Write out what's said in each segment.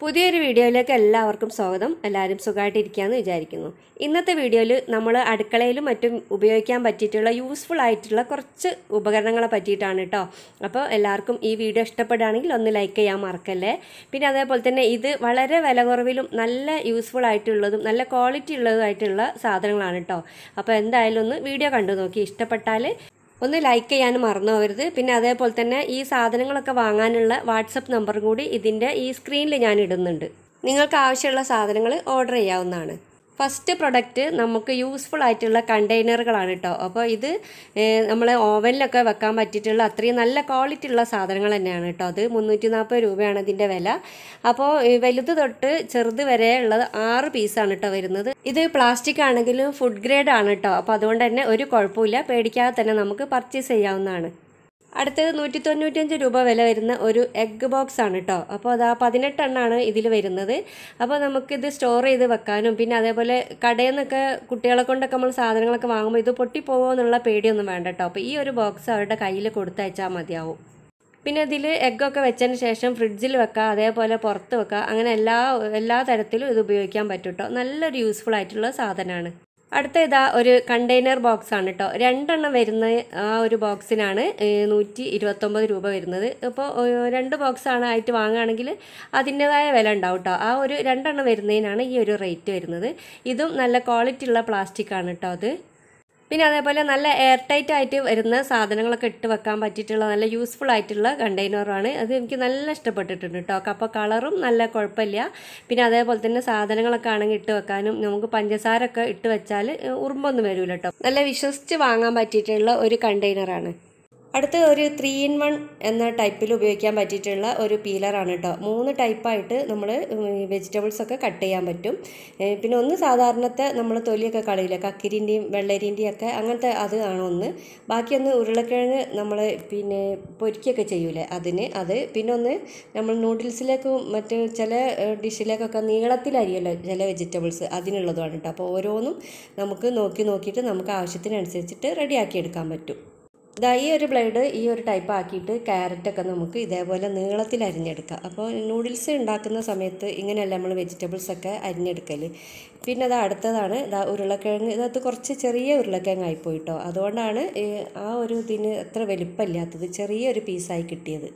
പുതിയൊരു വീഡിയോയിലേക്ക് എല്ലാവർക്കും സ്വാഗതം. എല്ലാവരും സുഖമായിട്ടിരിക്കുകയെന്ന് വിചാരിക്കുന്നു. ഇന്നത്തെ വീഡിയോയിൽ നമ്മൾ അടുക്കളയിലും മറ്റും ഉപയോഗിക്കാൻ പറ്റിയിട്ടുള്ള യൂസ്ഫുൾ ആയിട്ടുള്ള കുറച്ച് ഉപകരണങ്ങളെ പറ്റിയിട്ടാണ് കേട്ടോ അപ്പോൾ എല്ലാവർക്കും ഈ വീഡിയോ ഇഷ്ടപ്പെടുകയാണെങ്കിൽ ഒന്ന് ലൈക്ക് ചെയ്യാൻ മറക്കല്ലേ. പിന്നെ അതേപോലെ തന്നെ ഇത് വളരെ വില കുറവിലും നല്ല യൂസ്ഫുൾ ആയിട്ടുള്ളതും നല്ല ക്വാളിറ്റി ഉള്ളതുമായിട്ടുള്ള സാധനങ്ങളാണ് കേട്ടോ അപ്പോൾ എന്തായാലും ഒന്ന് വീഡിയോ കണ്ടു നോക്കി. ഇഷ്ടപ്പെട്ടാൽ ഒന്ന് ലൈക്ക് ചെയ്യാനും മറന്നു പോകരുത്. പിന്നെ അതേപോലെ തന്നെ ഈ സാധനങ്ങളൊക്കെ വാങ്ങാനുള്ള വാട്സപ്പ് നമ്പർ കൂടി ഇതിന്റെ ഈ സ്ക്രീനിൽ ഞാൻ ഇടുന്നുണ്ട്. നിങ്ങൾക്ക് ആവശ്യമുള്ള സാധനങ്ങൾ ഓർഡർ ചെയ്യാവുന്നതാണ്. ഫസ്റ്റ് പ്രൊഡക്റ്റ് നമുക്ക് യൂസ്ഫുൾ ആയിട്ടുള്ള കണ്ടെയ്നറുകളാണ് കേട്ടോ അപ്പോൾ ഇത് നമ്മൾ ഓവനിലൊക്കെ വെക്കാൻ പറ്റിയിട്ടുള്ള അത്രയും നല്ല ക്വാളിറ്റി ഉള്ള സാധനങ്ങൾ തന്നെയാണ് കേട്ടോ അത് മുന്നൂറ്റി നാൽപ്പത് രൂപയാണ് ഇതിന്റെ വില. അപ്പോൾ വലുത് തൊട്ട് ചെറുത് വരെ ഉള്ളത് ആറ് പീസാണ് കേട്ടോ വരുന്നത്. ഇത് പ്ലാസ്റ്റിക് ആണെങ്കിലും ഫുഡ് ഗ്രേഡ് ആണ് കേട്ടോ അപ്പോൾ അതുകൊണ്ട് തന്നെ ഒരു കുഴപ്പമില്ല. പേടിക്കാതെ തന്നെ നമുക്ക് പർച്ചേസ് ചെയ്യാവുന്നതാണ്. അടുത്തത് നൂറ്റി തൊണ്ണൂറ്റഞ്ച് രൂപ വില വരുന്ന ഒരു എഗ്ഗ് ബോക്സ് ആണ് കേട്ടോ അപ്പോൾ അത് ആ പതിനെട്ടെണ്ണാണ് ഇതിൽ വരുന്നത്. അപ്പോൾ നമുക്കിത് സ്റ്റോർ ചെയ്ത് വെക്കാനും പിന്നെ അതേപോലെ കടയിൽ നിന്നൊക്കെ കുട്ടികളെ കൊണ്ടൊക്കെ നമ്മൾ സാധനങ്ങളൊക്കെ വാങ്ങുമ്പോൾ ഇത് പൊട്ടിപ്പോകുമോ എന്നുള്ള പേടിയൊന്നും വേണ്ട കേട്ടോ അപ്പോൾ ഈ ഒരു ബോക്സ് അവരുടെ കയ്യിൽ കൊടുത്തയച്ചാൽ മതിയാവും. പിന്നെ ഇതിൽ എഗ്ഗൊക്കെ വെച്ചതിന് ശേഷം ഫ്രിഡ്ജിൽ വെക്കുക അതേപോലെ പുറത്ത് വെക്കുക അങ്ങനെ എല്ലാ എല്ലാ തരത്തിലും ഇത് ഉപയോഗിക്കാൻ പറ്റും കേട്ടോ നല്ലൊരു യൂസ്ഫുൾ ആയിട്ടുള്ള സാധനമാണ് അടുത്ത ഇതാ ഒരു കണ്ടെയ്നർ ബോക്സ് ആണ് കേട്ടോ രണ്ടെണ്ണം വരുന്ന ആ ഒരു ബോക്സിനാണ് നൂറ്റി ഇരുപത്തൊമ്പത് രൂപ വരുന്നത്. ഇപ്പോൾ രണ്ട് ബോക്സ് ആണ് ആയിട്ട് വാങ്ങുകയാണെങ്കിൽ അതിന്റെതായ വില ഉണ്ടാവും കേട്ടോ ആ ഒരു രണ്ടെണ്ണം വരുന്നതിനാണ് ഈ ഒരു റേറ്റ് വരുന്നത്. ഇതും നല്ല ക്വാളിറ്റി ഉള്ള പ്ലാസ്റ്റിക് ആണ് കേട്ടോ അത്. പിന്നെ അതേപോലെ നല്ല എയർ ടൈറ്റ് ആയിട്ട് വരുന്ന സാധനങ്ങളൊക്കെ ഇട്ട് വെക്കാൻ പറ്റിയിട്ടുള്ള നല്ല യൂസ്ഫുൾ ആയിട്ടുള്ള കണ്ടെയ്നറാണ് അത് എനിക്ക് നല്ല ഇഷ്ടപ്പെട്ടിട്ടുണ്ട് കേട്ടോ അപ്പോൾ കളറും നല്ല കുഴപ്പമില്ല. പിന്നെ അതേപോലെ തന്നെ സാധനങ്ങളൊക്കെ ആണെങ്കിൽ ഇട്ട് വെക്കാനും നമുക്ക് പഞ്ചസാരൊക്കെ ഇട്ട് വെച്ചാൽ ഉറുമ്പൊന്നും വരില്ല കേട്ടോ നല്ല വിശ്വസിച്ച് വാങ്ങാൻ പറ്റിയിട്ടുള്ള ഒരു കണ്ടെയ്നറാണ് അടുത്ത ഒരു ത്രീ ഇൻ വൺ എന്ന ടൈപ്പിൽ ഉപയോഗിക്കാൻ പറ്റിയിട്ടുള്ള ഒരു പീലറാണ് കേട്ടോ മൂന്ന് ടൈപ്പായിട്ട് നമ്മൾ വെജിറ്റബിൾസ് ഒക്കെ കട്ട് ചെയ്യാൻ പറ്റും. പിന്നെ ഒന്ന് സാധാരണത്തെ നമ്മൾ തൊലിയൊക്കെ കളയില്ല കക്കിരിന്റെയും വെള്ളരിന്റെയും ഒക്കെ അങ്ങനത്തെ അത് ആണ് ഒന്ന്. ബാക്കിയൊന്ന് ഉരുളക്കിഴങ്ങ് നമ്മൾ പിന്നെ പൊരിക്കുകയൊക്കെ ചെയ്യൂലേ അതിന് അത്. പിന്നെ ഒന്ന് നമ്മൾ നൂഡിൽസിലേക്കും മറ്റ് ചില ഡിഷിലേക്കൊക്കെ നീളത്തിലരിയല്ലോ ചില വെജിറ്റബിൾസ് അതിനുള്ളതുമാണ് കേട്ടോ അപ്പോൾ ഓരോന്നും നമുക്ക് നോക്കി നോക്കിയിട്ട് നമുക്ക് ആവശ്യത്തിനനുസരിച്ചിട്ട് റെഡിയാക്കി എടുക്കാൻ പറ്റും. ഇതാ ഈ ഒരു ബ്ലേഡ് ഈ ഒരു ടൈപ്പ് ആക്കിയിട്ട് ക്യാരറ്റൊക്കെ നമുക്ക് ഇതേപോലെ നീളത്തിൽ അരിഞ്ഞെടുക്കാം. അപ്പോൾ നൂഡിൽസ് ഉണ്ടാക്കുന്ന സമയത്ത് ഇങ്ങനെയല്ല നമ്മൾ വെജിറ്റബിൾസ് ഒക്കെ അരിഞ്ഞെടുക്കൽ പിന്നെ അത് അടുത്തതാണ് ഇതാ ഉരുളക്കിഴങ്ങ്. ഇതിനകത്ത് കുറച്ച് ചെറിയ ഉരുളക്കിഴങ്ങ് ആയിപ്പോയിട്ടോ. അതുകൊണ്ടാണ് ആ ഒരു ഇതിന് അത്ര വലിപ്പമില്ലാത്തത് ചെറിയൊരു പീസായി കിട്ടിയത്.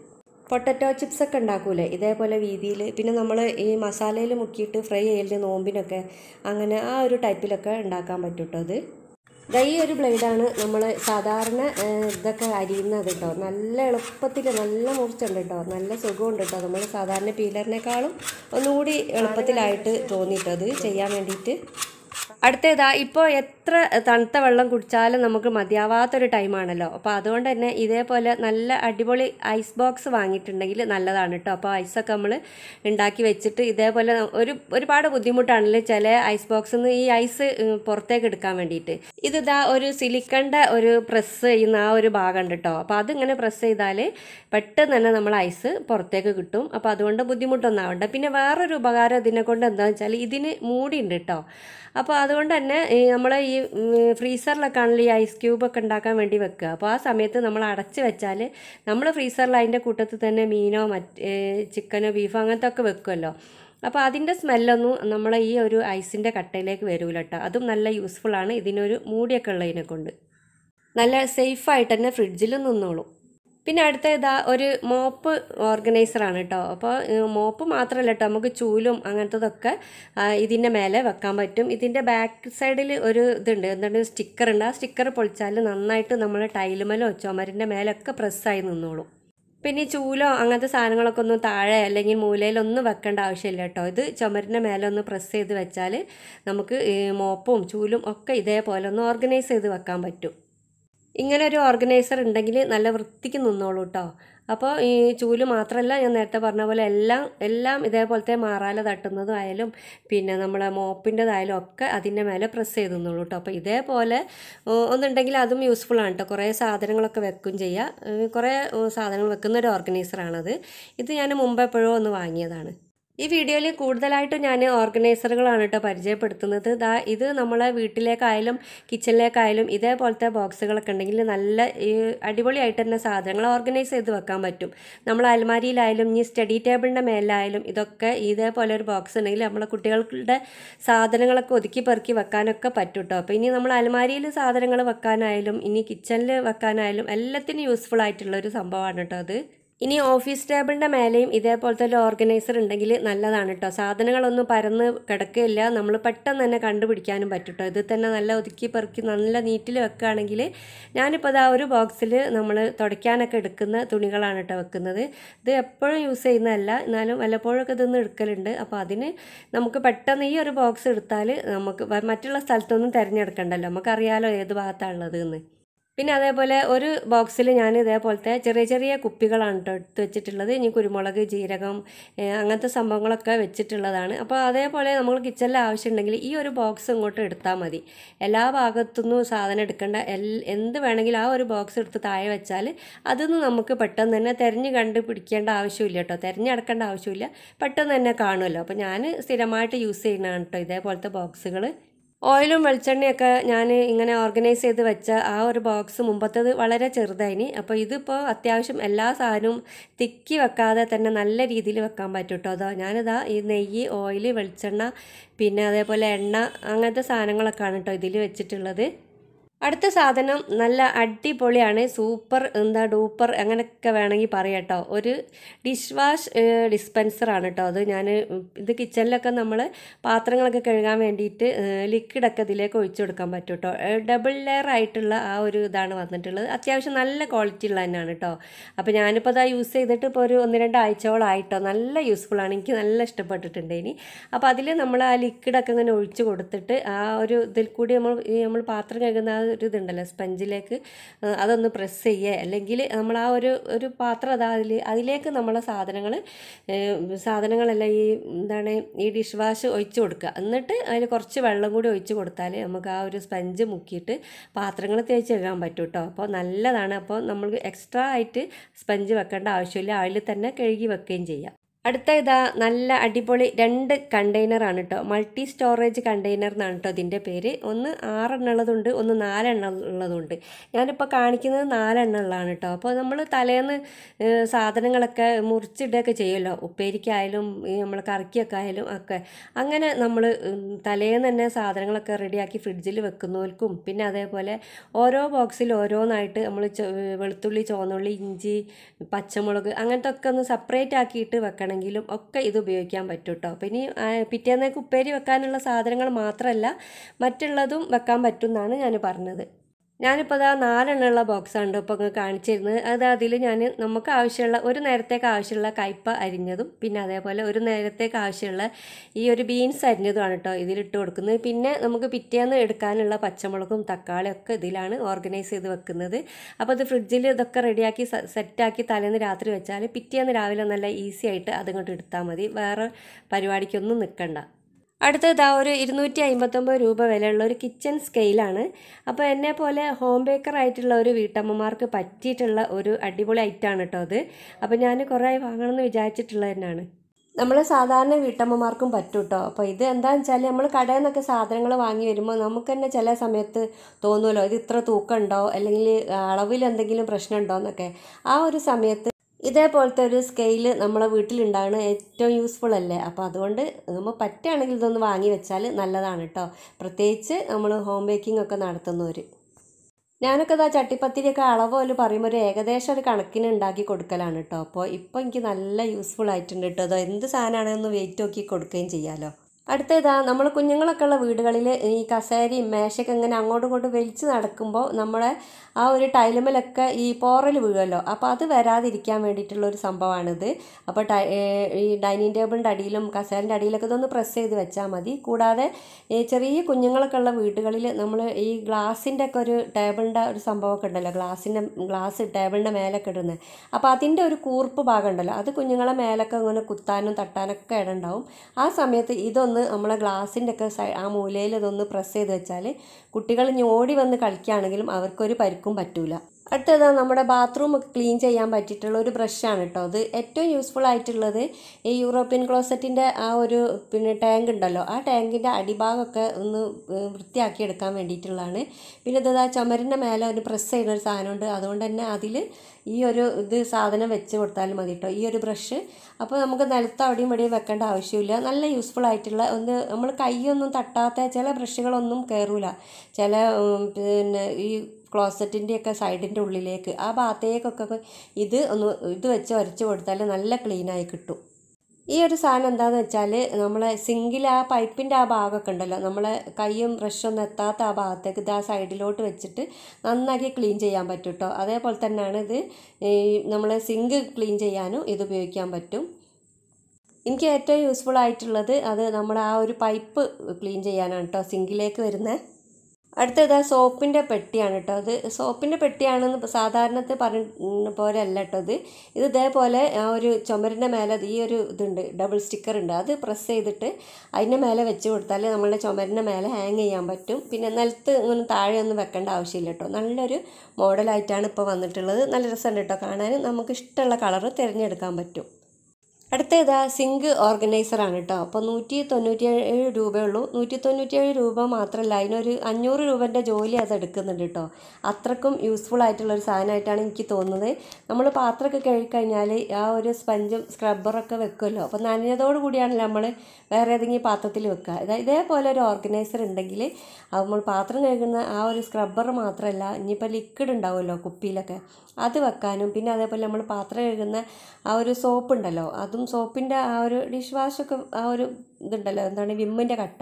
പൊട്ടറ്റോ ചിപ്സ് ഒക്കെ ഉണ്ടാക്കൂലേ? ഇതേപോലെ വീതിയിൽ പിന്നെ നമ്മൾ ഈ മസാലയിൽ മുക്കിയിട്ട് ഫ്രൈ ചെയ്യലിന് നോമ്പിനൊക്കെ അങ്ങനെ ആ ഒരു ടൈപ്പിലൊക്കെ ഉണ്ടാക്കാൻ പറ്റും കേട്ടോ അത്? ഈ ഒരു ബ്ലേഡാണ് നമ്മൾ സാധാരണ ഇതൊക്കെ അരിയുന്നത് കേട്ടോ നല്ല എളുപ്പത്തിൽ നല്ല മുറിച്ചുണ്ട് കേട്ടോ നല്ല സുഖമുണ്ട് കേട്ടോ നമ്മൾ സാധാരണ പീലറിനേക്കാളും ഒന്നുകൂടി എളുപ്പത്തിലായിട്ട് തോന്നിയിട്ടത് ചെയ്യാൻ വേണ്ടിയിട്ട്. അടുത്തതാ ഇപ്പോൾ എത്ര തണുത്ത വെള്ളം കുടിച്ചാലും നമുക്ക് മതിയാവാത്തൊരു ടൈമാണല്ലോ. അപ്പോൾ അതുകൊണ്ട് തന്നെ ഇതേപോലെ നല്ല അടിപൊളി ഐസ് ബോക്സ് വാങ്ങിയിട്ടുണ്ടെങ്കിൽ നല്ലതാണ് കേട്ടോ അപ്പോൾ ഐസൊക്കെ നമ്മൾ ഉണ്ടാക്കി വെച്ചിട്ട് ഇതേപോലെ ഒരു ഒരുപാട് ബുദ്ധിമുട്ടാണല്ലോ ചില ഐസ് ബോക്സിൽ നിന്ന് ഈ ഐസ് പുറത്തേക്ക് എടുക്കാൻ വേണ്ടിയിട്ട്. ഇതിതാ ഒരു സിലിക്കണ്ട ഒരു പ്രസ് ചെയ്യുന്ന ആ ഒരു ഭാഗമുണ്ട് കേട്ടോ അപ്പോൾ അതിങ്ങനെ പ്രസ് ചെയ്താൽ പെട്ടെന്ന് തന്നെ നമ്മൾ ഐസ് പുറത്തേക്ക് കിട്ടും. അപ്പോൾ അതുകൊണ്ട് ബുദ്ധിമുട്ടൊന്നും ആവണ്ട. പിന്നെ വേറൊരു ഉപകാരം ഇതിനെ കൊണ്ട് എന്താണെന്ന് വെച്ചാൽ ഇതിന് മൂടിയുണ്ട് കേട്ടോ അപ്പോൾ അതുകൊണ്ട് തന്നെ നമ്മൾ ഈ ഫ്രീസറിലൊക്കെ ആണല്ലോ ഈ ഐസ് ക്യൂബൊക്കെ ഉണ്ടാക്കാൻ വേണ്ടി വെക്കുക. അപ്പോൾ ആ സമയത്ത് നമ്മൾ അടച്ച് വെച്ചാൽ നമ്മൾ ഫ്രീസറിൽ അതിന്റെ കൂട്ടത്തിൽ തന്നെ മീനോ മറ്റ് ചിക്കനോ ബീഫോ അങ്ങനത്തെ ഒക്കെ വെക്കുമല്ലോ അപ്പോൾ അതിന്റെ സ്മെല്ലൊന്നും നമ്മളെ ഈ ഒരു ഐസിന്റെ കട്ടയിലേക്ക് വരൂല കേട്ടോ. അതും നല്ല യൂസ്ഫുള്ളാണ് ഇതിനൊരു മൂടിയൊക്കെ ഉള്ളതിനെ കൊണ്ട് നല്ല സേഫായിട്ട് തന്നെ ഫ്രിഡ്ജിൽ നിന്നോളും. പിന്നെ അടുത്ത ഇതാ ഒരു മോപ്പ് ഓർഗനൈസറാണ് കേട്ടോ. അപ്പോൾ മോപ്പ് മാത്രമല്ല കേട്ടോ നമുക്ക് ചൂലും അങ്ങനത്തതൊക്കെ ഇതിന്റെ മേലെ വെക്കാൻ പറ്റും. ഇതിന്റെ ബാക്ക് സൈഡിൽ ഒരു ഇതുണ്ട് എന്താണ് സ്റ്റിക്കർ ഉണ്ട്. ആ സ്റ്റിക്കർ പൊളിച്ചാൽ നന്നായിട്ട് നമ്മൾ ടൈലുമലോ ചുമരിന്റെ മേലൊക്കെ പ്രസ്സായി നിന്നോളും. പിന്നെ ചൂലോ അങ്ങനത്തെ സാധനങ്ങളൊക്കെ ഒന്നും താഴെ അല്ലെങ്കിൽ മൂലയിലൊന്നും വെക്കേണ്ട ആവശ്യമില്ല കേട്ടോ. ഇത് ചുമരിന്റെ മേലെ ഒന്ന് പ്രസ് ചെയ്ത് വെച്ചാൽ നമുക്ക് മോപ്പും ചൂലും ഒക്കെ ഇതേപോലെ ഒന്ന് ഓർഗനൈസ് ചെയ്ത് വെക്കാൻ പറ്റും. ഇങ്ങനെ ഒരു ഓർഗനൈസർ ഉണ്ടെങ്കിൽ നല്ല വൃത്തിക്ക് നിന്നോളൂ കേട്ടോ അപ്പോൾ ഈ ചൂൽ മാത്രമല്ല ഞാൻ നേരത്തെ പറഞ്ഞ പോലെ എല്ലാം എല്ലാം ഇതേപോലത്തെ മാറാല തട്ടുന്നതായാലും പിന്നെ നമ്മളെ മോപ്പിന്റെതായാലും ഒക്കെ അതിന്റെ മേലെ പ്രസ് ചെയ്ത് നിന്നുള്ളൂ കേട്ടോ അപ്പോൾ ഇതേപോലെ ഒന്നുണ്ടെങ്കിൽ അതും യൂസ്ഫുൾ ആണ് കേട്ടോ കുറേ സാധനങ്ങളൊക്കെ വെക്കും ചെയ്യുക കുറേ സാധനങ്ങൾ വെക്കുന്ന ഒരു ഓർഗനൈസറാണത്. ഇത് ഞാൻ മുമ്പ് എപ്പോഴോ ഒന്ന് വാങ്ങിയതാണ്. ഈ വീഡിയോയിൽ കൂടുതലായിട്ട് ഞാൻ ഓർഗനൈസറുകളാണ് കേട്ടോ പരിചയപ്പെടുത്തുന്നത്. ദാ ഇത് നമ്മളെ വീട്ടിലേക്കായാലും കിച്ചണിലേക്കായാലും ഇതേപോലത്തെ ബോക്സുകളൊക്കെ ഉണ്ടെങ്കിൽ നല്ല അടിപൊളിയായിട്ട് തന്നെ സാധനങ്ങൾ ഓർഗനൈസ് ചെയ്ത് വെക്കാൻ പറ്റും. നമ്മൾ അലമാരിയിലായാലും ഈ സ്റ്റഡി ടേബിളിന്റെ മേലായാലും ഇതൊക്കെ ഇതേപോലെ ഒരു ബോക്സ് ഉണ്ടെങ്കിൽ നമ്മളെ കുട്ടികളുടെ സാധനങ്ങളൊക്കെ ഒതുക്കി പെറുക്കി വെക്കാനൊക്കെ പറ്റും കേട്ടോ അപ്പോൾ ഇനി നമ്മൾ അലമാരിയിൽ സാധനങ്ങൾ വെക്കാനായാലും ഇനി കിച്ചണിൽ വെക്കാനായാലും എല്ലാത്തിനും യൂസ്ഫുൾ ആയിട്ടുള്ള ഒരു സംഭവമാണ് കേട്ടോ അത്. ഇനി ഓഫീസ് ടേബിളിന്റെ മേലെയും ഇതേപോലത്തെ ഒരു ഓർഗനൈസർ ഉണ്ടെങ്കിൽ നല്ലതാണ് കേട്ടോ സാധനങ്ങളൊന്നും പരന്ന് കിടക്കില്ല നമ്മൾ പെട്ടെന്ന് തന്നെ കണ്ടുപിടിക്കാനും പറ്റും കേട്ടോ ഇത് തന്നെ നല്ല ഒതുക്കി പെറുക്കി നല്ല നീറ്റിൽ വെക്കുകയാണെങ്കിൽ ഞാനിപ്പോൾ ആ ഒരു ബോക്സിൽ നമ്മൾ തുടയ്ക്കാനൊക്കെ എടുക്കുന്ന തുണികളാണ് കേട്ടോ വെക്കുന്നത്. ഇത് എപ്പോഴും യൂസ് ചെയ്യുന്നതല്ല. എന്നാലും വല്ലപ്പോഴൊക്കെ ഇതൊന്നും എടുക്കലുണ്ട്. അപ്പോൾ അതിന് നമുക്ക് പെട്ടെന്ന് ഈ ഒരു ബോക്സ് എടുത്താൽ നമുക്ക് മറ്റുള്ള സ്ഥലത്തൊന്നും തിരഞ്ഞെടുക്കണ്ടല്ലോ. നമുക്കറിയാലോ ഏത് ഭാഗത്താണുള്ളത് എന്ന് പിന്നെ അതേപോലെ ഒരു ബോക്സിൽ ഞാൻ ഇതേപോലത്തെ ചെറിയ ചെറിയ കുപ്പികളാണ് കേട്ടോ എടുത്ത് വെച്ചിട്ടുള്ളത്. ഇനി കുരുമുളക് ജീരകം അങ്ങനത്തെ സംഭവങ്ങളൊക്കെ വെച്ചിട്ടുള്ളതാണ്. അപ്പോൾ അതേപോലെ നമ്മൾ കിച്ചണിൽ ആവശ്യമുണ്ടെങ്കിൽ ഈ ഒരു ബോക്സ് ഇങ്ങോട്ട് എടുത്താൽ മതി. എല്ലാ ഭാഗത്തുനിന്നും സാധനം എടുക്കേണ്ട എൽ എന്ത് വേണമെങ്കിലും ആ ഒരു ബോക്സ് എടുത്ത് താഴെ വെച്ചാൽ അതൊന്നും നമുക്ക് പെട്ടെന്ന് തന്നെ തിരഞ്ഞ് കണ്ടുപിടിക്കേണ്ട ആവശ്യമില്ല കേട്ടോ. തിരഞ്ഞെടുക്കേണ്ട ആവശ്യമില്ല. പെട്ടെന്ന് തന്നെ കാണുമല്ലോ. അപ്പോൾ ഞാൻ സ്ഥിരമായിട്ട് യൂസ് ചെയ്യുന്നതാണ് കേട്ടോ ഇതേപോലത്തെ ബോക്സുകൾ. ഓയിലും വെളിച്ചെണ്ണയൊക്കെ ഞാൻ ഇങ്ങനെ ഓർഗനൈസ് ചെയ്ത് വെച്ച ആ ഒരു ബോക്സ് മുമ്പത്തേത് വളരെ ചെറുതായിനി. അപ്പോൾ ഇതിപ്പോൾ അത്യാവശ്യം എല്ലാ സാധനവും തിക്കി വെക്കാതെ തന്നെ നല്ല രീതിയിൽ വെക്കാൻ പറ്റും കേട്ടോ അതാ ഞാനിതാ ഈ നെയ്യ് ഓയിൽ വെളിച്ചെണ്ണ പിന്നെ അതേപോലെ എണ്ണ അങ്ങനത്തെ സാധനങ്ങളൊക്കെയാണ് കേട്ടോ ഇതിൽ വെച്ചിട്ടുള്ളത്. അടുത്ത സാധനം നല്ല അടിപൊളിയാണ്. സൂപ്പർ എന്താ ഡൂപ്പർ അങ്ങനെയൊക്കെ വേണമെങ്കിൽ പറയാം കേട്ടോ. ഒരു ഡിഷ് വാഷ് ഡിസ്പെൻസറാണ് കേട്ടോ അത്. ഞാൻ ഇത് കിച്ചണിലൊക്കെ നമ്മൾ പാത്രങ്ങളൊക്കെ കഴുകാൻ വേണ്ടിയിട്ട് ലിക്വിഡൊക്കെ ഇതിലേക്ക് ഒഴിച്ചു കൊടുക്കാൻ പറ്റും കേട്ടോ. ഡബിൾ ലെയർ ആയിട്ടുള്ള ആ ഒരു ഇതാണ് വന്നിട്ടുള്ളത്. അത്യാവശ്യം നല്ല ക്വാളിറ്റി ഉള്ള തന്നെയാണ് കേട്ടോ. അപ്പോൾ ഞാനിപ്പോൾ അതാ യൂസ് ചെയ്തിട്ട് ഇപ്പോൾ ഒരു ഒന്ന് രണ്ട് ആഴ്ചകളായിട്ടോ നല്ല യൂസ്ഫുൾ ആണ്. എനിക്ക് നല്ല ഇഷ്ടപ്പെട്ടിട്ടുണ്ട് ഇനി. അപ്പോൾ അതിൽ നമ്മൾ ആ ലിക്വിഡൊക്കെ ഇങ്ങനെ ഒഴിച്ച് കൊടുത്തിട്ട് ആ ഒരു ഇതിൽ കൂടി നമ്മൾ നമ്മൾ പാത്രം കഴുകുന്ന ആ ഒരു ഇതുണ്ടല്ലോ സ്പഞ്ചിലേക്ക് അതൊന്ന് പ്രസ് ചെയ്യുക അല്ലെങ്കിൽ നമ്മൾ ആ ഒരു ഒരു പാത്രം അതാ അതിൽ അതിലേക്ക് നമ്മളെ സാധനങ്ങൾ സാധനങ്ങളെല്ലാം ഈ എന്താണ് ഈ ഡിഷ് വാഷ് ഒഴിച്ച് കൊടുക്കുക. എന്നിട്ട് അതിൽ കുറച്ച് വെള്ളം കൂടി ഒഴിച്ച് കൊടുത്താൽ നമുക്ക് ആ ഒരു സ്പഞ്ച് മുക്കിയിട്ട് പാത്രങ്ങൾ തേച്ച് വെക്കാൻ പറ്റും കേട്ടോ അപ്പോൾ നല്ലതാണ്. അപ്പോൾ നമ്മൾ എക്സ്ട്രാ ആയിട്ട് സ്പഞ്ച് വെക്കേണ്ട ആവശ്യമില്ല. അതിൽ തന്നെ കഴുകി വെക്കുകയും ചെയ്യാം. അടുത്ത ഇതാ നല്ല അടിപൊളി രണ്ട് കണ്ടെയ്നറാണ് കേട്ടോ മൾട്ടി സ്റ്റോറേജ് കണ്ടെയ്നർ എന്നാണ് കേട്ടോ ഇതിന്റെ പേര്. ഒന്ന് ആറെണ്ണം ഉള്ളതുണ്ട് ഒന്ന് നാലെണ്ണം ഉള്ളതുണ്ട് ഞാനിപ്പോൾ കാണിക്കുന്നത് നാലെണ്ണം ഉള്ളതാണ് കേട്ടോ അപ്പോൾ നമ്മൾ തലേന്ന് സാധനങ്ങളൊക്കെ മുറിച്ചിടുകയൊക്കെ ചെയ്യുമല്ലോ. ഉപ്പേരിക്കായാലും നമ്മൾ കറിക്കൊക്കെ ആയാലും ഒക്കെ. അങ്ങനെ നമ്മൾ തലേന്ന് തന്നെ സാധനങ്ങളൊക്കെ റെഡിയാക്കി ഫ്രിഡ്ജിൽ വെക്കുന്നവർക്കും പിന്നെ അതേപോലെ ഓരോ ബോക്സിൽ ഓരോന്നായിട്ട് നമ്മൾ വെളുത്തുള്ളി ചുവന്നുള്ളി ഇഞ്ചി പച്ചമുളക് അങ്ങനത്തെ ഒക്കെ ഒന്ന് സെപ്പറേറ്റ് ആക്കിയിട്ട് വെക്കണമെങ്കിലും ഒക്കെ ഇത് ഉപയോഗിക്കാൻ പറ്റും കേട്ടോ അപ്പോൾ ഇനി പിറ്റേന്നേക്ക് ഉപ്പേരി വെക്കാനുള്ള സാധനങ്ങൾ മാത്രമല്ല മറ്റുള്ളതും വെക്കാൻ പറ്റും എന്നാണ് ഞാൻ പറഞ്ഞത്. ഞാനിപ്പോൾ അതാ നാലെണ്ണമുള്ള ബോക്സാണ് ഇപ്പോൾ അങ്ങ് കാണിച്ചിരുന്നത്. അത് അതിൽ ഞാൻ നമുക്ക് ആവശ്യമുള്ള ഒരു നേരത്തേക്ക് ആവശ്യമുള്ള കയ്പ അരിഞ്ഞതും പിന്നെ അതേപോലെ ഒരു നേരത്തേക്ക് ആവശ്യമുള്ള ഈ ഒരു ബീൻസ് അരിഞ്ഞതുമാണ് കേട്ടോ ഇതിലിട്ട് കൊടുക്കുന്നത്. പിന്നെ നമുക്ക് പിറ്റേന്ന് എടുക്കാനുള്ള പച്ചമുളകും തക്കാളിയും ഒക്കെ ഇതിലാണ് ഓർഗനൈസ് ചെയ്ത് വെക്കുന്നത്. അപ്പോൾ അത് ഫ്രിഡ്ജിൽ ഇതൊക്കെ റെഡിയാക്കി സെറ്റാക്കി തലേന്ന് രാത്രി വെച്ചാൽ പിറ്റേന്ന് രാവിലെ നല്ല ഈസി ആയിട്ട് അതിങ്ങോട്ട് എടുത്താൽ മതി. വേറെ പരിപാടിക്കൊന്നും നിൽക്കണ്ട അടുത്തത് ആ ഒരു ഇരുന്നൂറ്റി അമ്പത്തൊമ്പത് രൂപ വിലയുള്ള ഒരു കിച്ചൺ സ്കെയിലാണ് അപ്പോൾ എന്നെ പോലെ ഹോം ബേക്കർ ആയിട്ടുള്ള ഒരു വീട്ടമ്മമാർക്ക് പറ്റിയിട്ടുള്ള ഒരു അടിപൊളി ഐറ്റമാണ് കേട്ടോ അത്. അപ്പോൾ ഞാൻ കുറേ വാങ്ങണമെന്ന് വിചാരിച്ചിട്ടുള്ളത് തന്നെയാണ് നമ്മൾ സാധാരണ വീട്ടമ്മമാർക്കും പറ്റും കേട്ടോ അപ്പോൾ ഇത് എന്താണെന്ന് വെച്ചാൽ നമ്മൾ കടയിൽ നിന്നൊക്കെ സാധനങ്ങൾ വാങ്ങി വരുമ്പോൾ നമുക്ക് തന്നെ ചില സമയത്ത് തോന്നുമല്ലോ ഇത് ഇത്ര തൂക്കമുണ്ടോ അല്ലെങ്കിൽ അളവിൽ എന്തെങ്കിലും പ്രശ്നമുണ്ടോ എന്നൊക്കെ. ആ ഒരു സമയത്ത് ഇതേപോലത്തെ ഒരു സ്കെയിൽ നമ്മളെ വീട്ടിലുണ്ടാകുന്ന ഏറ്റവും യൂസ്ഫുൾ അല്ലേ? അപ്പോൾ അതുകൊണ്ട് നമ്മൾ പറ്റുകയാണെങ്കിൽ ഇതൊന്ന് വാങ്ങി വെച്ചാൽ നല്ലതാണ് കേട്ടോ പ്രത്യേകിച്ച് നമ്മൾ ഹോം ബേക്കിംഗ് ഒക്കെ നടത്തുന്നവർ ഞാനൊക്കെ ഇതാ ചട്ടിപ്പത്തിരിയൊക്കെ അളവ് പോലെ പറയുമ്പോൾ ഒരു ഏകദേശം ഒരു കണക്കിന് ഉണ്ടാക്കി കൊടുക്കലാണ് കേട്ടോ അപ്പോൾ ഇപ്പോൾ എനിക്ക് നല്ല യൂസ്ഫുൾ ആയിട്ടുണ്ട് കേട്ടോ അതോ എന്ത് സാധനമാണെന്ന് വെയിറ്റ് നോക്കി കൊടുക്കുകയും ചെയ്യാമല്ലോ അടുത്ത ഇതാ നമ്മൾ കുഞ്ഞുങ്ങളൊക്കെ ഉള്ള വീടുകളിൽ ഈ കസേരയും മേശയൊക്കെ ഇങ്ങനെ അങ്ങോട്ടും ഇങ്ങോട്ടും വലിച്ച് നടക്കുമ്പോൾ നമ്മളെ ആ ഒരു ടൈലുമലൊക്കെ ഈ പോറൽ വീഴുമല്ലോ അപ്പോൾ അത് വരാതിരിക്കാൻ വേണ്ടിയിട്ടുള്ള ഒരു സംഭവമാണിത് അപ്പോൾ ഈ ഡൈനിങ് ടേബിളിന്റെ അടിയിലും കസേരന്റെ അടിയിലൊക്കെ ഇതൊന്ന് പ്രസ് ചെയ്ത് വെച്ചാൽ മതി. കൂടാതെ ചെറിയ കുഞ്ഞുങ്ങളൊക്കെ ഉള്ള വീടുകളിൽ നമ്മൾ ഈ ഗ്ലാസിന്റെ ഒക്കെ ഒരു ടേബിളിന്റെ ഒരു സംഭവമൊക്കെ ഉണ്ടല്ലോ. ഗ്ലാസിന്റെ ഗ്ലാസ് ടേബിളിന്റെ മേലൊക്കെ ഇടുന്നത് അപ്പോൾ അതിന്റെ ഒരു കൂർപ്പ് ഭാഗം ഉണ്ടല്ലോ. അത് കുഞ്ഞുങ്ങളെ മേലൊക്കെ ഇങ്ങനെ കുത്താനും തട്ടാനൊക്കെ ഇടണ്ടാവും. ആ സമയത്ത് ഇതൊന്ന് നമ്മളെ ഗ്ലാസിന്റെ ഒക്കെ സൈ ആ മൂലയിൽ ഇതൊന്ന് പ്രസ് ചെയ്ത് വെച്ചാൽ കുട്ടികൾ ഇനി ഓടി വന്ന് കളിക്കുകയാണെങ്കിലും അവർക്കൊരു പരിക്കും പറ്റൂല. അടുത്തത് നമ്മുടെ ബാത്റൂം ഒക്കെ ക്ലീൻ ചെയ്യാൻ പറ്റിയിട്ടുള്ള ഒരു ബ്രഷാണ് കേട്ടോ അത് ഏറ്റവും യൂസ്ഫുൾ ആയിട്ടുള്ളത് ഈ യൂറോപ്യൻ ക്ലോസറ്റിന്റെ ആ ഒരു പിന്നെ ടാങ്ക് ഉണ്ടല്ലോ. ആ ടാങ്കിന്റെ അടിഭാഗമൊക്കെ ഒന്ന് വൃത്തിയാക്കി എടുക്കാൻ വേണ്ടിയിട്ടുള്ളതാണ്. പിന്നെ ഇത് ആ ചുമരിന്റെ മേലെ ഒരു പ്രസ് ചെയ്യുന്ന ഒരു സാധനമുണ്ട് അതുകൊണ്ട് തന്നെ അതിൽ ഈ ഒരു ഇത് സാധനം വെച്ച് കൊടുത്താലും മതി കേട്ടോ ഈ ഒരു ബ്രഷ് അപ്പോൾ നമുക്ക് നിലത്ത് അവിടെയും ഇവിടെയും വെക്കേണ്ട ആവശ്യമില്ല. നല്ല യൂസ്ഫുൾ ആയിട്ടുള്ള ഒന്ന് നമ്മൾ കൈയൊന്നും തട്ടാത്ത ചില ബ്രഷുകളൊന്നും കയറൂല ചില പിന്നെ ഈ ക്ലോസറ്റിന്റെയൊക്കെ സൈഡിന്റെ ഉള്ളിലേക്ക് ആ ഭാഗത്തേക്കൊക്കെ ഇത് ഒന്ന് ഇത് വെച്ച് ഉരച്ച് കൊടുത്താൽ നല്ല ക്ലീനായി കിട്ടും. ഈ ഒരു സാധനം എന്താണെന്ന് വെച്ചാൽ നമ്മളെ സിങ്കിൽ ആ പൈപ്പിന്റെ ആ ഭാഗമൊക്കെ ഉണ്ടല്ലോ നമ്മളെ കൈയും ബ്രഷൊന്നും എത്താത്ത ആ ഭാഗത്തേക്ക് ഇത് ആ സൈഡിലോട്ട് വെച്ചിട്ട് നന്നാക്കി ക്ലീൻ ചെയ്യാൻ പറ്റും കേട്ടോ അതേപോലെ തന്നെയാണ് ഇത് ഈ നമ്മളെ സിങ്ക് ക്ലീൻ ചെയ്യാനും ഇത് ഉപയോഗിക്കാൻ പറ്റും. എനിക്ക് ഏറ്റവും യൂസ്ഫുൾ ആയിട്ടുള്ളത് അത് നമ്മൾ ആ ഒരു പൈപ്പ് ക്ലീൻ ചെയ്യാനാണ് കേട്ടോ സിങ്കിലേക്ക് വരുന്നത് അടുത്തത് സോപ്പിന്റെ പെട്ടിയാണ് കേട്ടോ. അത് സോപ്പിന്റെ പെട്ടിയാണെന്ന് സാധാരണത്തെ പറഞ്ഞ പോലെ അല്ല കേട്ടോ ഇത്. ഇത് ഇതേപോലെ ആ ഒരു ചുമരിന്റെ മേലെ ഈ ഒരു ഇതുണ്ട് ഡബിൾ സ്റ്റിക്കർ ഉണ്ട്. അത് പ്രസ് ചെയ്തിട്ട് അതിന്റെ മേലെ വെച്ച് കൊടുത്താൽ നമ്മളുടെ ചുമരിന്റെ മേലെ ഹാങ് ചെയ്യാൻ പറ്റും. പിന്നെ നിലത്ത് ഇങ്ങനെ താഴെ ഒന്നും വെക്കേണ്ട ആവശ്യമില്ല കേട്ടോ. നല്ലൊരു മോഡലായിട്ടാണ് ഇപ്പോൾ വന്നിട്ടുള്ളത്. നല്ല രസമുണ്ട് കേട്ടോ കാണാൻ. നമുക്ക് ഇഷ്ടമുള്ള കളറ് തിരഞ്ഞെടുക്കാൻ പറ്റും. അടുത്ത സിങ്ക് ഓർഗനൈസറാണ് കേട്ടോ. അപ്പോൾ നൂറ്റി തൊണ്ണൂറ്റിയേഴ് രൂപയുള്ളൂ. നൂറ്റി തൊണ്ണൂറ്റിയേഴ് രൂപ മാത്രമല്ല അതിനൊരു അഞ്ഞൂറ് രൂപന്റെ ജോലി അത് എടുക്കുന്നുണ്ട് കേട്ടോ. അത്രക്കും യൂസ്ഫുൾ ആയിട്ടുള്ള ഒരു സാധനമായിട്ടാണ് എനിക്ക് തോന്നുന്നത്. നമ്മൾ പാത്രമൊക്കെ കഴുകിക്കഴിഞ്ഞാൽ ആ ഒരു സ്പഞ്ചും സ്ക്രബ്ബറൊക്കെ വെക്കുമല്ലോ. അപ്പോൾ നനഞ്ഞതോട് കൂടിയാണ് നമ്മൾ വേറെ ഏതെങ്കിലും പാത്രത്തിൽ വെക്കുക. ഇതാ ഇതേപോലെ ഒരു ഓർഗനൈസർ ഉണ്ടെങ്കിൽ നമ്മൾ പാത്രം കഴുകുന്ന ആ ഒരു സ്ക്രബ്ബർ മാത്രമല്ല ഇനിയിപ്പോൾ ലിക്വിഡ് ഉണ്ടാവുമല്ലോ കുപ്പിയിലൊക്കെ. അത് വെക്കാനും പിന്നെ അതേപോലെ നമ്മൾ പാത്രം കഴുകുന്ന ആ ഒരു സോപ്പ് ഉണ്ടല്ലോ അതും സോപ്പിന്റെ ആ ഒരു ഡിഷ് വാഷൊക്കെ ആ ഒരു ഇതുണ്ടല്ലോ എന്താണ് വിമ്മിന്റെ കട്ട.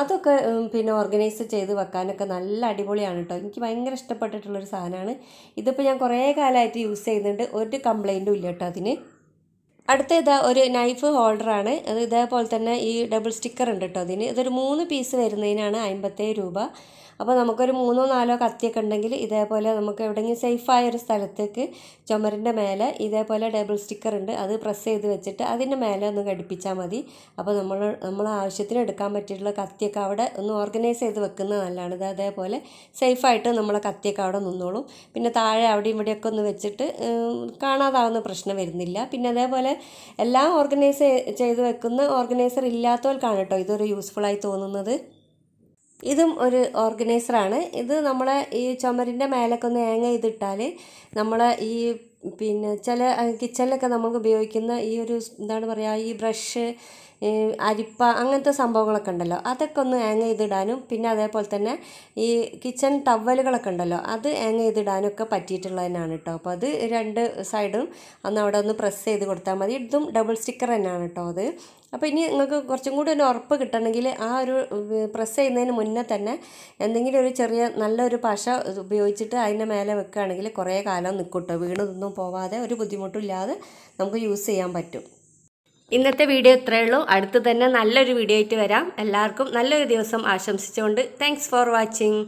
അതൊക്കെ പിന്നെ ഓർഗനൈസ് ചെയ്ത് വെക്കാനൊക്കെ നല്ല അടിപൊളിയാണ് കേട്ടോ എനിക്ക് ഭയങ്കര ഇഷ്ടപ്പെട്ടിട്ടുള്ളൊരു സാധനമാണ് ഇതിപ്പോൾ ഞാൻ കുറേ കാലമായിട്ട് യൂസ് ചെയ്യുന്നുണ്ട്. ഒരു കംപ്ലൈന്റും ഇല്ല കേട്ടോ അതിന്. അടുത്ത ഇതാ ഒരു നൈഫ് ഹോൾഡറാണ്. അത് ഇതേപോലെ തന്നെ ഈ ഡബിൾ സ്റ്റിക്കർ ഉണ്ട് കേട്ടോ അതിന്. ഇതൊരു മൂന്ന് പീസ് വരുന്നതിനാണ് അമ്പത്തേഴ് രൂപ. അപ്പോൾ നമുക്കൊരു മൂന്നോ നാലോ കത്തിയൊക്കെ ഉണ്ടെങ്കിൽ ഇതേപോലെ നമുക്ക് എവിടെയെങ്കിലും സേഫായ ഒരു സ്ഥലത്തേക്ക് ചുമരിന്റെ മേലെ ഇതേപോലെ ഡബിൾ സ്റ്റിക്കർ ഉണ്ട്. അത് പ്രസ് ചെയ്ത് വെച്ചിട്ട് അതിന്റെ മേലെ ഒന്ന് ഘടിപ്പിച്ചാൽ മതി. അപ്പോൾ നമ്മൾ നമ്മൾ ആവശ്യത്തിന് എടുക്കാൻ പറ്റിയിട്ടുള്ള കത്തിയൊക്കെ അവിടെ ഒന്ന് ഓർഗനൈസ് ചെയ്ത് വെക്കുന്നത് നല്ലതാണ്. ഇത് അതേപോലെ സേഫായിട്ട് നമ്മളെ കത്തിയൊക്കെ അവിടെ നിന്നോളും. പിന്നെ താഴെ അവിടെയും ഇവിടെയൊക്കെ ഒന്ന് വെച്ചിട്ട് കാണാതാവുന്ന പ്രശ്നം വരുന്നില്ല. പിന്നെ അതേപോലെ എല്ലാം ഓർഗനൈസ് ചെയ്ത് വെക്കുന്ന ഓർഗനൈസർ ഇല്ലാത്തവർക്കാണ് കേട്ടോ ഇതൊരു യൂസ്ഫുൾ ആയി തോന്നുന്നത്. ഇതും ഒരു ഓർഗനൈസറാണ് ഇത് നമ്മളെ ഈ ചുമരിന്റെ മേലൊക്കെ ഒന്ന് ഏങ്ങ ചെയ്തിട്ടാൽ നമ്മളെ ഈ പിന്നെ ചില കിച്ചണിലൊക്കെ നമുക്ക് ഉപയോഗിക്കുന്ന ഈ ഒരു എന്താണ് പറയുക ഈ ബ്രഷ് അരിപ്പ അങ്ങനത്തെ സംഭവങ്ങളൊക്കെ ഉണ്ടല്ലോ. അതൊക്കെ ഒന്ന് ഹാങ് ചെയ്തിടാനും പിന്നെ അതേപോലെ തന്നെ ഈ കിച്ചൺ ടവലുകളൊക്കെ ഉണ്ടല്ലോ അത് ഹാങ് ചെയ്തിടാനും ഒക്കെ പറ്റിയിട്ടുള്ളതിനാണ് കേട്ടോ അപ്പോൾ അത് രണ്ട് സൈഡും അന്ന് അവിടെ ഒന്ന് പ്രസ് ചെയ്ത് കൊടുത്താൽ മതി. ഇതും ഡബിൾ സ്റ്റിക്കർ തന്നെയാണ് കേട്ടോ അത്. അപ്പോൾ ഇനി നിങ്ങൾക്ക് കുറച്ചും കൂടി ഒരു ഉറപ്പ് കിട്ടണമെങ്കിൽ ആ ഒരു പ്രസ് ചെയ്യുന്നതിന് മുന്നേ തന്നെ എന്തെങ്കിലും ഒരു ചെറിയ നല്ലൊരു പശ ഉപയോഗിച്ചിട്ട് അതിന്റെ മേലെ വെക്കുകയാണെങ്കിൽ കുറേ കാലം നിൽക്കും കേട്ടോ വീണതൊന്നും പോവാതെ ഒരു ബുദ്ധിമുട്ടും ഇല്ലാതെ നമുക്ക് യൂസ് ചെയ്യാൻ പറ്റും. ഇന്നത്തെ വീഡിയോ ഇത്രയേ ഉള്ളൂ. അടുത്ത് തന്നെ നല്ലൊരു വീഡിയോ ആയിട്ട് വരാം. എല്ലാവർക്കും നല്ലൊരു ദിവസം ആശംസിച്ചുകൊണ്ട് താങ്ക്സ് ഫോർ വാച്ചിങ്